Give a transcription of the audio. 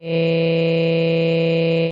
Eh...